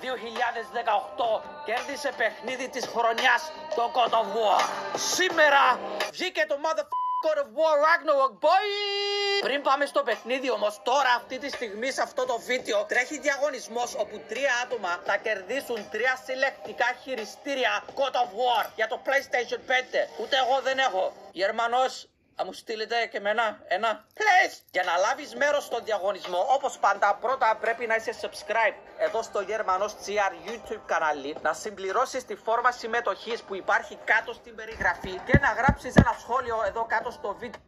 Το 2018 κέρδισε παιχνίδι της χρονιάς το God of War. Σήμερα βγήκε το motherfucking God of War Ragnarok boy! Πριν πάμε στο παιχνίδι όμως τώρα αυτή τη στιγμή σε αυτό το βίντεο τρέχει διαγωνισμός όπου τρία άτομα θα κερδίσουν τρία συλλεκτικά χειριστήρια God of War για το PlayStation 5. Ούτε εγώ δεν έχω. Γερμανός θα μου στείλετε και εμένα ένα please για να λάβεις μέρος στον διαγωνισμό. Όπως πάντα πρώτα πρέπει να είσαι subscribe εδώ στο Γερμανός GR YouTube κανάλι να συμπληρώσεις τη φόρμα συμμετοχής που υπάρχει κάτω στην περιγραφή και να γράψεις ένα σχόλιο εδώ κάτω στο βίντεο